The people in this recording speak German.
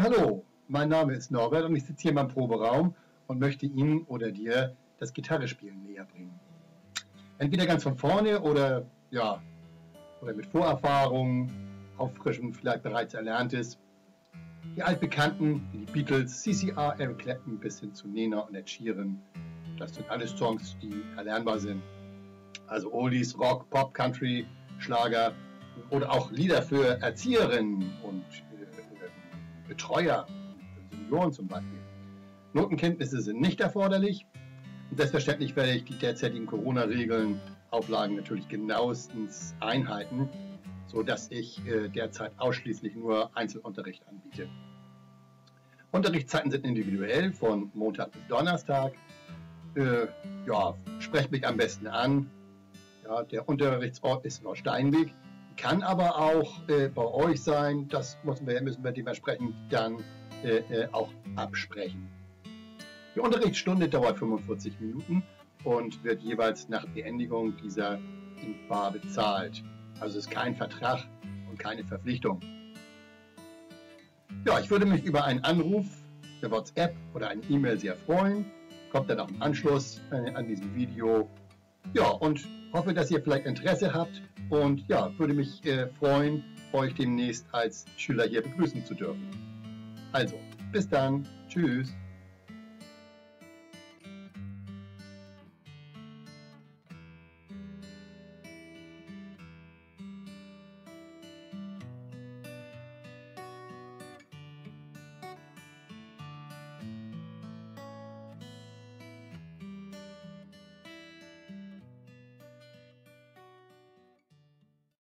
Hallo, mein Name ist Norbert und ich sitze hier meinem Proberaum und möchte Ihnen oder dir das Gitarrespielen näher bringen. Entweder ganz von vorne oder ja, oder mit Vorerfahrung, auffrischen, vielleicht bereits Erlerntes. Die altbekannten, die Beatles, CCR, Eric Clapton bis hin zu Nena und Ed Sheeran. Das sind alles Songs, die erlernbar sind. Also Oldies, Rock, Pop, Country, Schlager oder auch Lieder für Erzieherinnen und Betreuer, Senioren zum Beispiel. Notenkenntnisse sind nicht erforderlich. Selbstverständlich werde ich die derzeitigen Corona-Regeln, Auflagen natürlich genauestens einhalten, sodass ich äh, derzeit ausschließlich nur Einzelunterricht anbiete. Unterrichtszeiten sind individuell von Montag bis Donnerstag. Äh, ja, sprecht mich am besten an. Ja, der Unterrichtsort ist Nordsteinweg. Kann aber auch äh, bei euch sein, das müssen wir, müssen wir dementsprechend dann äh, äh, auch absprechen. Die Unterrichtsstunde dauert 45 Minuten und wird jeweils nach Beendigung dieser in bar bezahlt. Also es ist kein Vertrag und keine Verpflichtung. Ja, ich würde mich über einen Anruf per WhatsApp oder eine E-Mail sehr freuen. Kommt dann auch im Anschluss äh, an diesem Video. Ja, und hoffe, dass ihr vielleicht Interesse habt und ja, würde mich äh, freuen, euch demnächst als Schüler hier begrüßen zu dürfen. Also, bis dann. Tschüss.